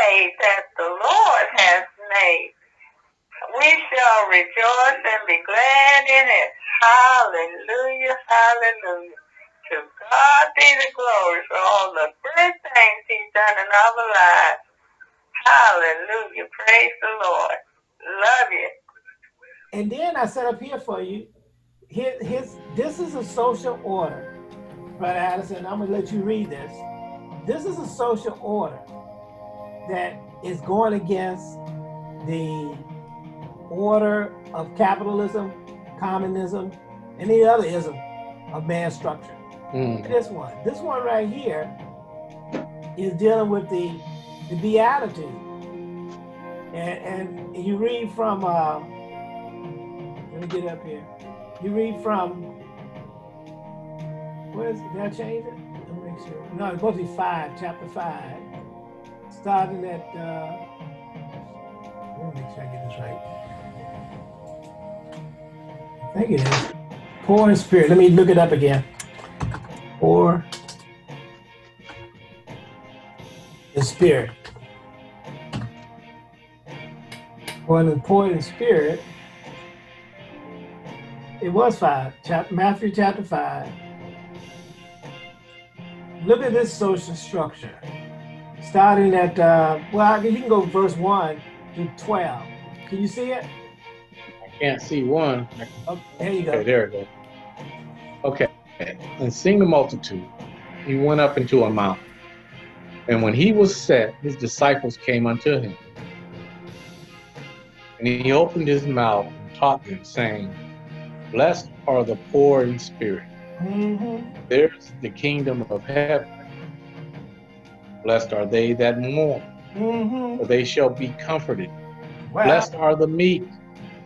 day that the Lord has made. We shall rejoice and be glad in it. Hallelujah, hallelujah. To God be the glory for all the good things he's done in our lives. Hallelujah. Praise the Lord. Love you. And then I set up here for you. His, his this is a social order. Brother Addison, I'm gonna let you read this. This is a social order that is going against the order of capitalism, communism, any other ism of man's structure. Mm. This one, this one right here is dealing with the the beatitude, and and you read from. Uh, let me get up here. You read from. Where is it? Did I change it? Let me make sure. No, it's supposed to be five, chapter five, starting at. Uh, let me make sure I get this right. I think it is. Poor in spirit. Let me look it up again. Poor in spirit. Poor in, poor in spirit. It was five. Chapter, Matthew chapter five. Look at this social structure. Starting at, uh, well, you can go verse 1 to 12. Can you see it? I can't see one. Oh, there you go. Okay, there it goes. Okay. And seeing the multitude, he went up into a mountain. And when he was set, his disciples came unto him. And he opened his mouth and taught them, saying, Blessed are the poor in spirit. Mm-hmm. Theirs the kingdom of heaven. Blessed are they that mourn, Mm-hmm. for they shall be comforted. Wow. Blessed are the meek,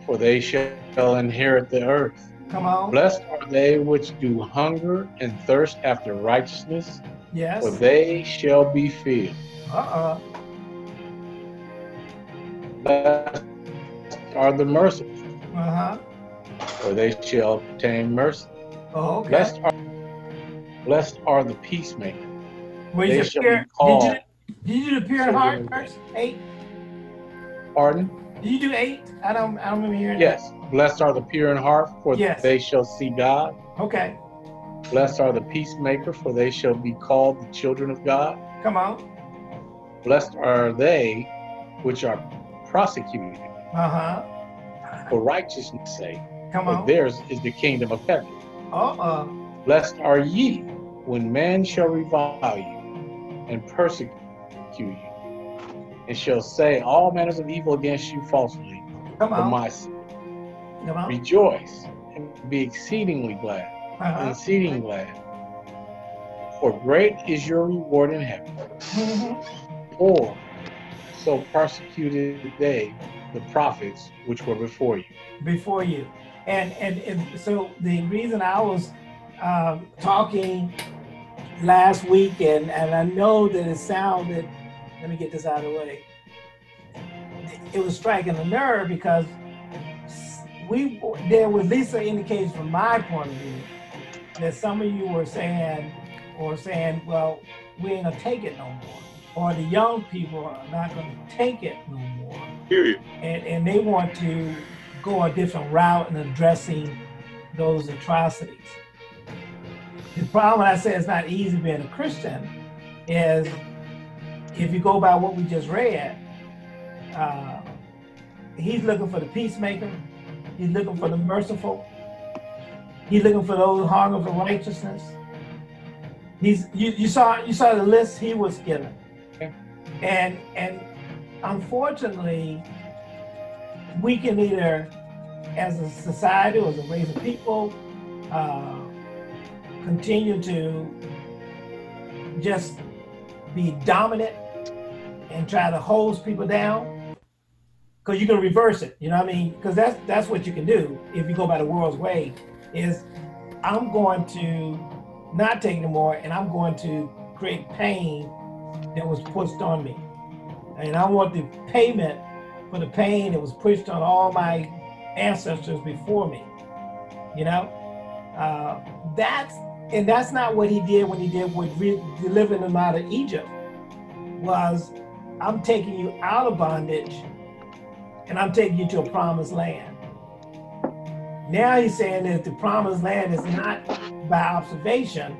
for they shall inherit the earth. Come on. Blessed are they which do hunger and thirst after righteousness, yes. for they shall be filled. Uh-uh. Blessed are the merciful, Uh-huh. for they shall obtain mercy. Oh, okay. Blessed are, blessed are the peacemakers. Were they you shall pure, be called did you, did you do pure in heart first? Eight? Pardon? Did you do eight? I don't I don't remember hearing Yes. Blessed are the pure in heart, for Yes. they shall see God. Okay. Blessed are the peacemaker, for they shall be called the children of God. Come on. Blessed are they which are prosecuted Uh-huh. for righteousness' sake, Come on. for theirs is the kingdom of heaven. Uh-uh. Blessed are ye when men shall revile you and persecute you, and shall say all manners of evil against you falsely Come for on. my sake. Come on. Rejoice and be exceedingly glad, Uh-huh. exceeding glad. For great is your reward in heaven. Mhm. For so persecuted they the prophets which were before you. Before you. And, and and so the reason I was um, talking last week and, and I know that it sounded let me get this out of the way. It was striking a nerve because we there was Lisa indication from my point of view that some of you were saying or saying, well, we ain't gonna take it no more. Or the young people are not gonna take it no more. You. And and they want to go a different route in addressing those atrocities. The problem I say it's not easy being a Christian is if you go by what we just read, uh, he's looking for the peacemaker, he's looking for the merciful, he's looking for those hunger for righteousness. He's you, you saw you saw the list he was given. And and unfortunately, we can either as a society or as a race of people uh, continue to just be dominant and try to hose people down. Because you can reverse it you know what i mean? Because that's that's what you can do if you go by the world's way is i'm going to not take anymore and i'm going to create pain that was pushed on me. And i want the payment for the pain that was pushed on all my ancestors before me you know? Uh, that's and that's not what he did when he did with re- delivering them out of Egypt. Was I'm taking you out of bondage and I'm taking you to a promised land. Now he's saying that the promised land is not by observation,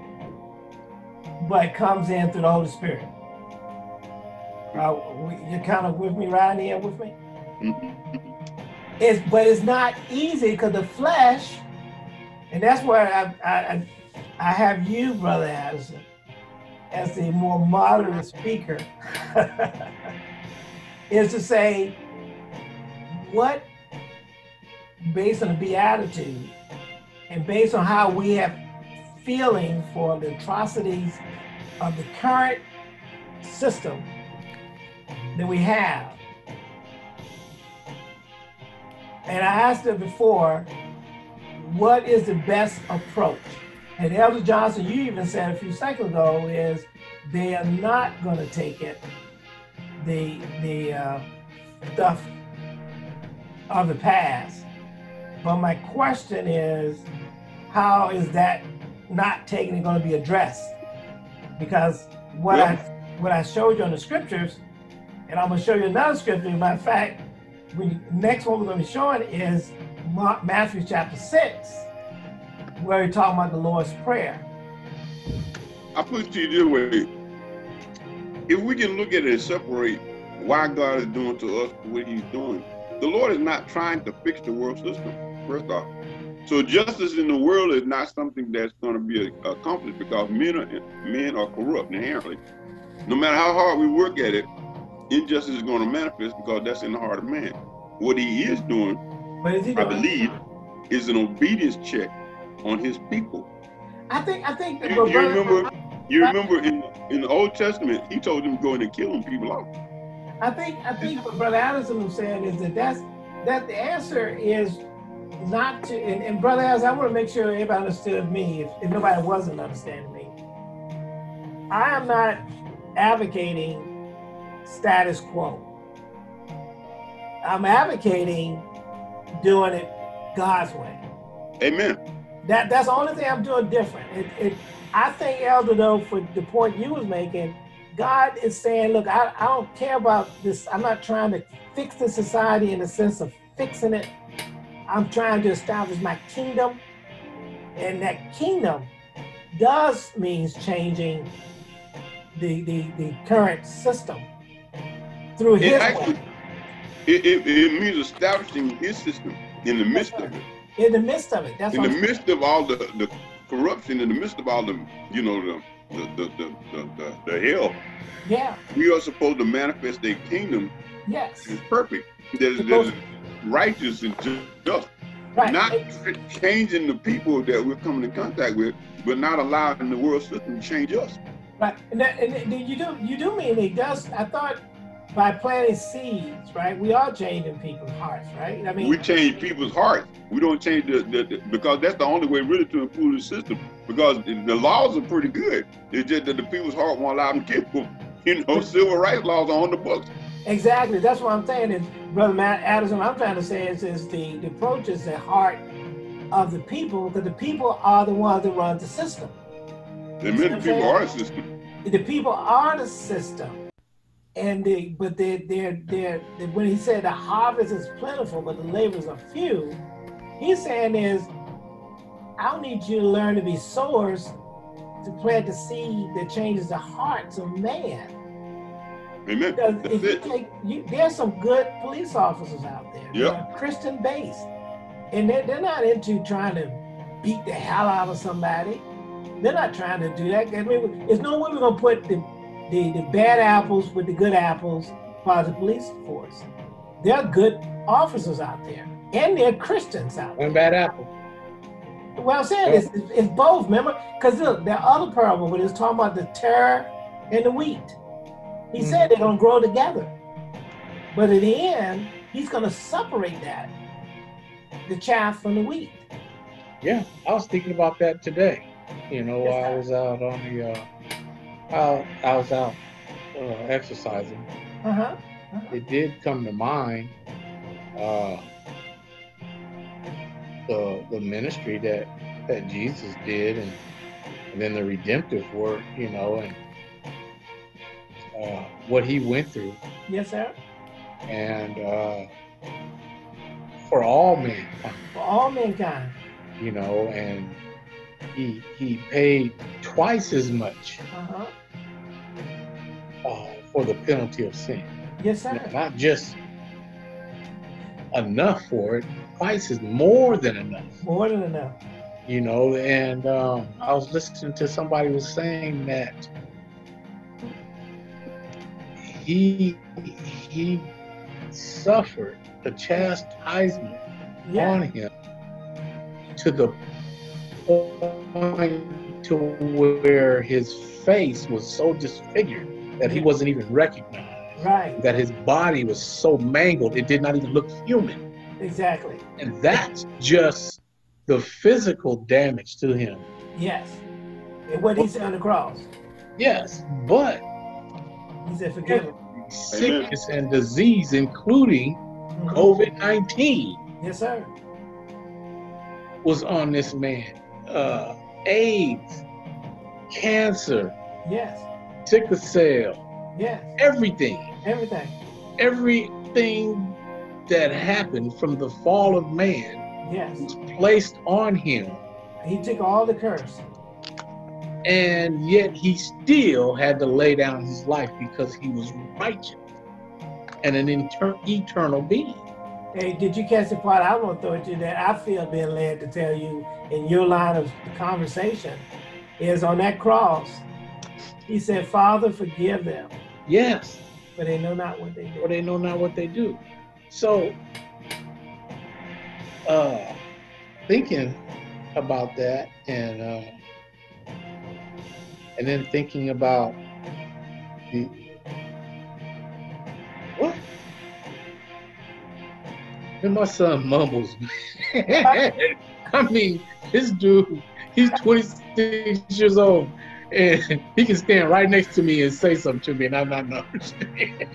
but comes in through the Holy Spirit. Uh, you kind of with me, right here with me? It's, but it's not easy because the flesh, and that's where I, I, I have you, Brother Addison, as a more moderate speaker, is to say, what, based on the beatitude, and based on how we have feeling for the atrocities of the current system that we have. And I asked it before, what is the best approach? And Elder Johnson, you even said a few seconds ago, is they are not going to take it, the the uh, stuff of the past. But my question is, how is that not taken going to be addressed? Because what yeah. I what I showed you on the scriptures, and I'm going to show you another scripture. Matter of fact, we, next one we're going to be showing is Matthew chapter six, where we're talking about the Lord's prayer. I put it to you this way: if we can look at it and separate why God is doing to us what He's doing, the Lord is not trying to fix the world system. First off, so justice in the world is not something that's going to be accomplished because men are men are corrupt inherently. No matter how hard we work at it, injustice is going to manifest because that's in the heart of man. What he is doing, is he I believe, is an obedience check on his people. I think I think you, you remember you remember in in the Old Testament he told them to go in and kill them people off. I think I think what Brother Addison was saying is that that's that the answer is not to, and, and brother, as I want to make sure everybody understood me, if, if nobody wasn't understanding me. I am not advocating status quo. I'm advocating doing it God's way. Amen. That that's the only thing I'm doing different. It, it I think Elder though, for the point you was making, God is saying, look, I, I don't care about this. I'm not trying to fix the society in the sense of fixing it I'm trying to establish my kingdom. And that kingdom does means changing the, the, the current system through his it actually, it, it, it, means establishing his system in the midst of it. In the midst of it. That's in the midst of all the, the corruption, in the midst of all the, you know, the the, the, the, the, the hell. Yeah. We are supposed to manifest a kingdom. Yes. It's perfect. That is righteous and just. Right. Not changing the people that we're coming in contact with, but not allowing the world system to change us. Right. And, that, and you do you do mean it does I thought by planting seeds, right? We are changing people's hearts, right? I mean, we change people's hearts. We don't change the, the, the, because that's the only way really to improve the system. Because the laws are pretty good. It's just that the people's heart won't allow them to keep them. You know, civil rights laws are on the books. Exactly. That's what I'm saying. Is Brother Matt Addison, what I'm trying to say is, is the, the approach is the heart of the people, because the people are the ones that run the system. The people are the system. The people are the system. And they, but they're, they're, they're, they're, when he said the harvest is plentiful, but the labors are few, he's saying is, I need you to learn to be sowers to plant the seed that changes the hearts of man. Amen. Because if you take, you, there's some good police officers out there. Yeah. Christian based. And they're, they're not into trying to beat the hell out of somebody. They're not trying to do that. I mean, there's no way we're going to put the, the, the bad apples with the good apples by the police force. There are good officers out there. And they're Christians out there. One bad apple. Well, I'm saying is it's, it's both, remember? Because look, there are other parable where it's talking about the tare and the wheat. He mm-hmm. said they're going to grow together. But in the end, he's going to separate that, the chaff from the wheat. Yeah, I was thinking about that today. You know, I was out on the, uh, I, I was out uh, exercising. Uh-huh. uh-huh. It did come to mind uh, the the ministry that that Jesus did, and, and then the redemptive work, you know, and uh, what he went through Yes, sir. and uh, for all mankind, For all mankind. you know, and he he paid twice as much Uh-huh. Uh, for the penalty of sin. Yes, sir. Not just enough for it, twice is more than enough. More than enough. you know and um, i was listening to somebody was saying that he he suffered the chastisement Yeah. on him to the point to where his face was so disfigured that he wasn't even recognized Right. that his body was so mangled it did not even look human Exactly. and that's just the physical damage to him. Yes. And what he said on the cross. Yes, but He said, forgive sickness and disease, including Mhm. COVID 19, Yes, sir. was on this man. Uh, AIDS, cancer, Yes. Sickle cell, Yes. everything. Everything. Everything that happened from the fall of man Yes. was placed on him, He took all the curse. and yet he still had to lay down his life because he was righteous and an inter- eternal being. Hey, did you catch the part I want to throw at you that I feel being led to tell you in your line of conversation is on that cross. He said, Father, forgive them, Yes, But they know not what they do. or they know not what they do. So, uh, thinking about that, and uh, and then thinking about the what? And my son mumbles. I mean, this dude, he's 26 years old, and he can stand right next to me and say something to me, and I'm not understanding.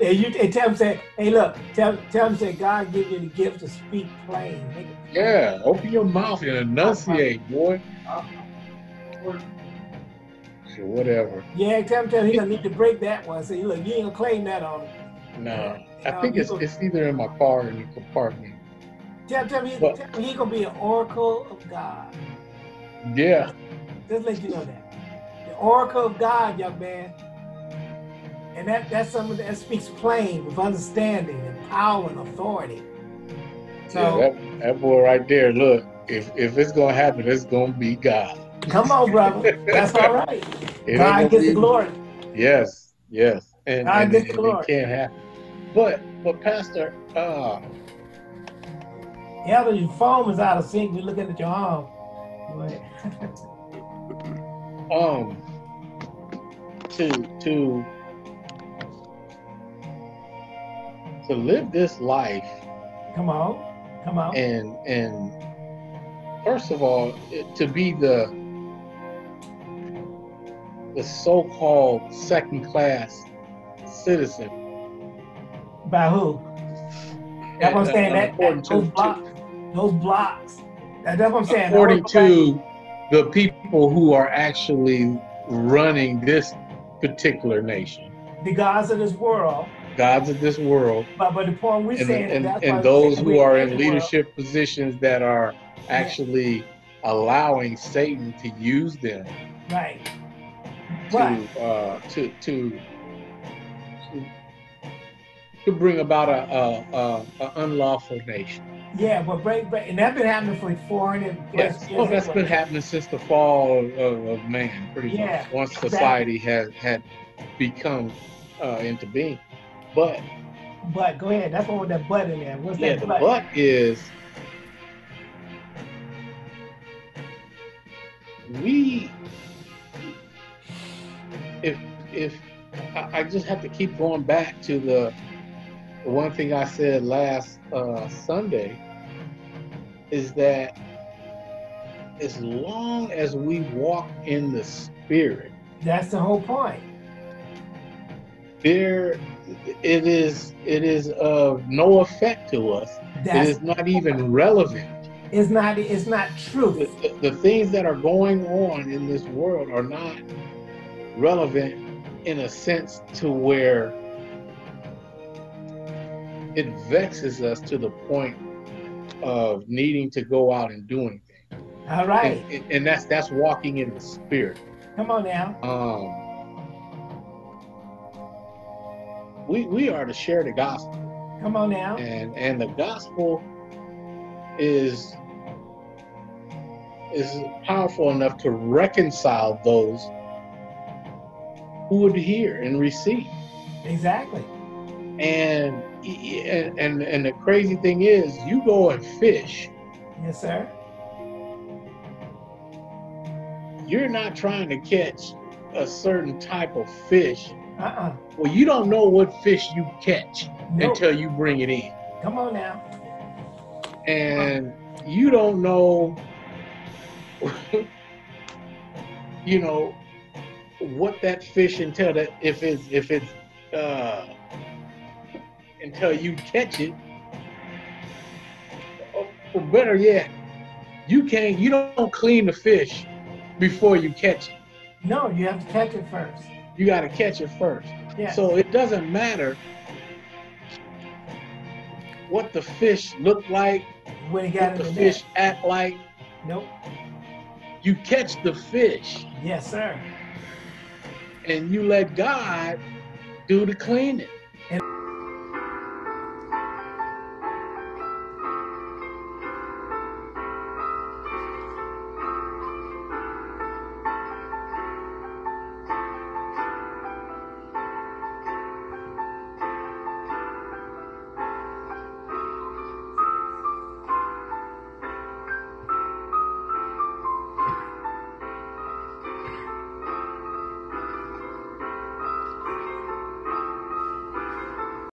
And you and tell him say, hey look, tell tell him say God give you the gift to speak plain. Plain. Yeah, open your mouth and enunciate, boy. Uh-huh. So whatever. Yeah, tell him tell him he gonna need to break that one. Say, look, you ain't gonna claim that on him. No, uh, I think it's it's either in my car or in the compartment. Tell, tell me, But- tell me he gonna be an oracle of God. Yeah, Just let you know that. The oracle of God, young man. And that, that's something that speaks plain with understanding and power and authority. yeah, So that, that boy right there. Look, if if it's gonna happen, it's gonna be God. come on, brother. That's all right. It God gets the glory. Yes, yes, and, God and, gets the glory. it can't happen. But but Pastor, uh, Yeah, your phone is out of sync. We're looking at your arm. Um, to to to live this life Come on. Come on. and and first of all it- to be the the so-called second-class citizen By who? That's what I'm saying. That, that, those to- blocks. Those blocks. That, that's what I'm saying. according to the people who are actually running this particular nation the gods of this world. gods of this world But, but the point we're and, saying and, and those who we're in the world. leadership positions that are actually allowing Satan to use them Right. Right. to uh, to to to to bring about a, a, a, a unlawful nation. Yeah, but break, break, and that's been happening for 400 plus Yes, years. well, that's anyway. been happening since the fall of, of man, pretty Yeah, much. Once society had had become uh, into being, but But go ahead. That's what with that butt in there. What's yeah, that the butt? is we if if I, I just have to keep going back to the one thing I said last uh, Sunday is that as long as we walk in the spirit, That's the whole point. there it is it is of no effect to us. It That's is not even relevant. it's not it's not The, the, the things that are going on in this world are not relevant in a sense to where it vexes us to the point of needing to go out and doing things. All right. And, and that's that's walking in the spirit. Come on now. Um, we we are to share the gospel, Come on now. and and the gospel is is powerful enough to reconcile those who would hear and receive. Exactly. And and and, the crazy thing is, you go and fish. Yes, sir. You're not trying to catch a certain type of fish. Uh-uh. Well, you don't know what fish you catch No. until you bring it in. Come on now. and you don't know you know what that fish until that if it's if it's uh until you catch it oh, or better yet you can't you don't clean the fish before you catch it No, you have to catch it first. you got to catch it first Yeah. so it doesn't matter what the fish look like when he got what the the fish net. act like Nope. you catch the fish Yes, sir. and you let God do the cleaning.